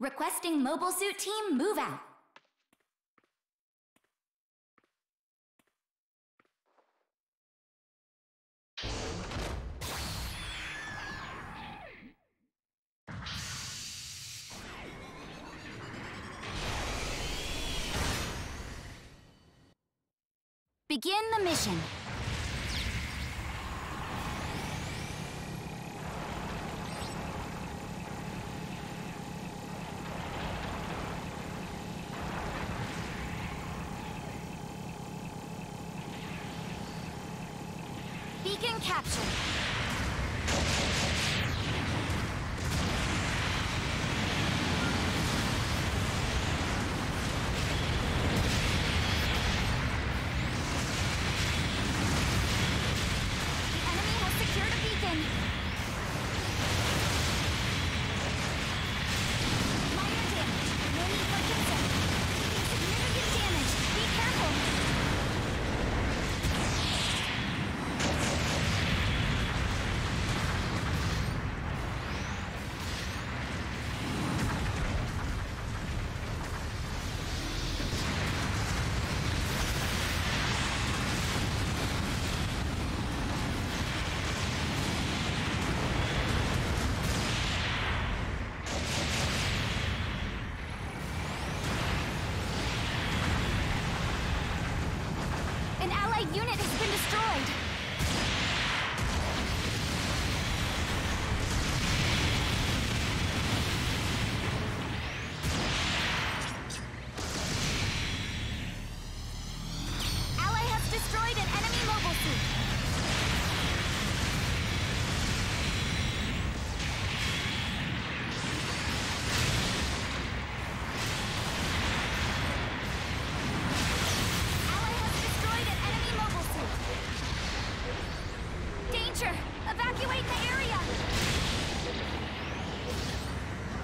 Requesting mobile suit team move out. Begin the mission. captured.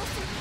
captured.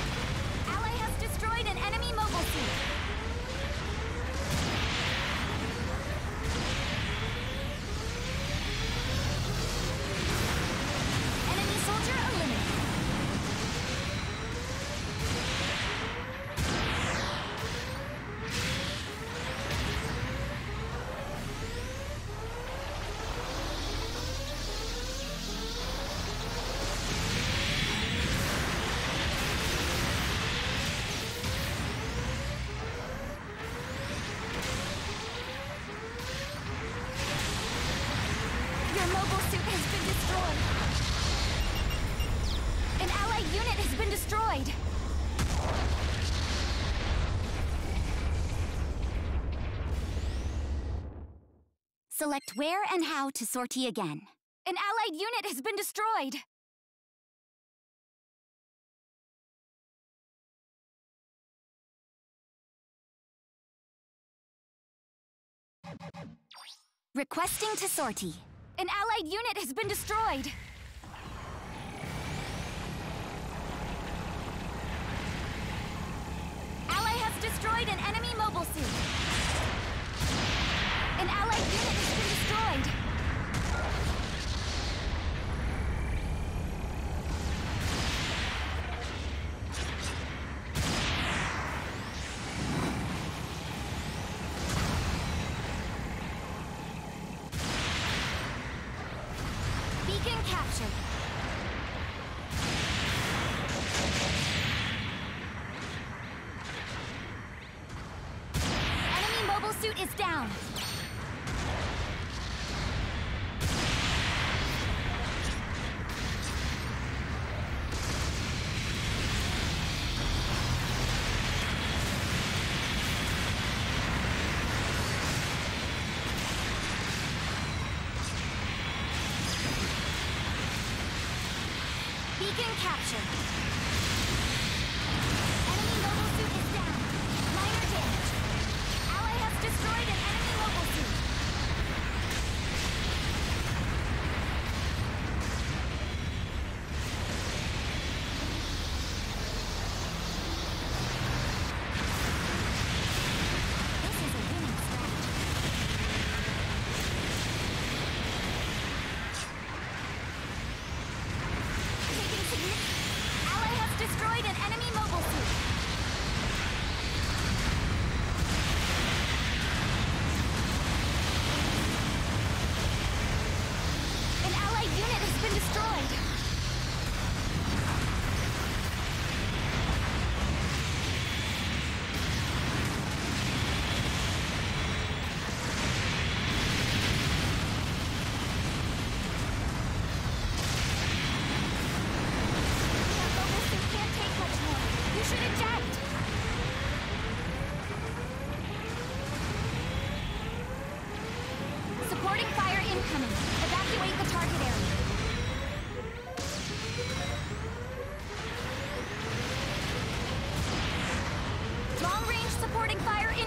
Select where and how to sortie again. An allied unit has been destroyed! Requesting to sortie. An allied unit has been destroyed! Ally has destroyed an enemy mobile suit! An allied unit has been destroyed! Beacon captured. Enemy mobile suit is down. Beacon captured. Enemy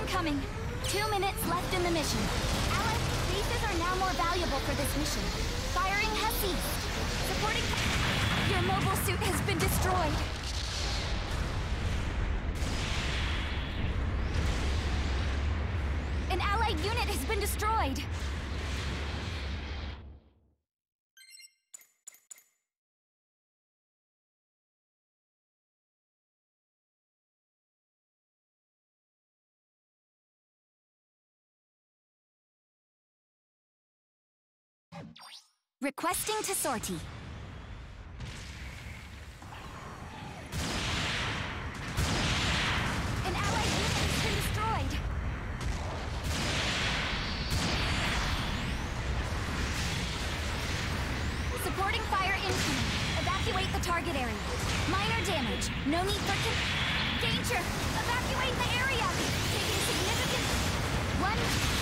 incoming. Two minutes left in the mission. Allied bases are now more valuable for this mission. Firing has ceased. Supporting. Your mobile suit has been destroyed. An allied unit has been destroyed. Requesting to sortie. An allied unit has been destroyed. Supporting fire incoming. Evacuate the target area. Minor damage. No need for danger. Evacuate the area. Taking significant. One.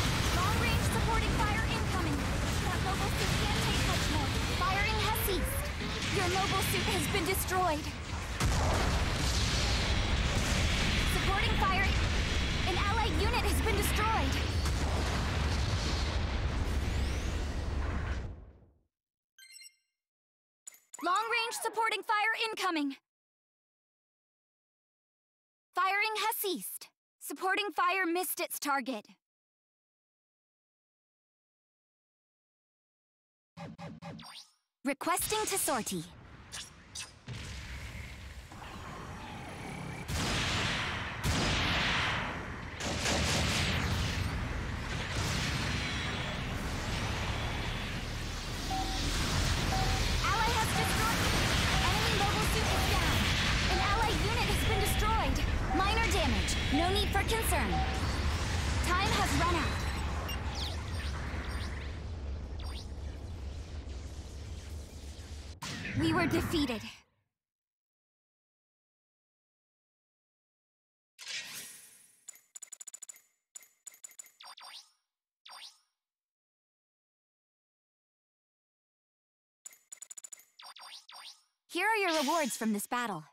Your mobile suit has been destroyed. Supporting fire. An allied unit has been destroyed. Long range supporting fire incoming. Firing has ceased. Supporting fire missed its target. Requesting to sortie. Ally has destroyed. Enemy mobile suit down. An allied unit has been destroyed. Minor damage. No need for concern. Time has run out. Were defeated. Here are your rewards from this battle.